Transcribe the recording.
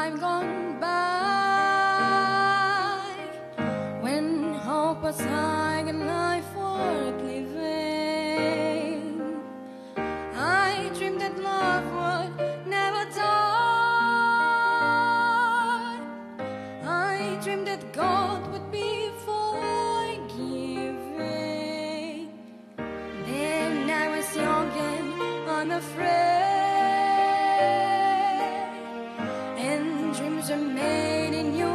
time gone by when hope was high and life worth living. I dreamed that love would never die. I dreamed that God would be forgiving. Then I was young and unafraid. dreams are made in your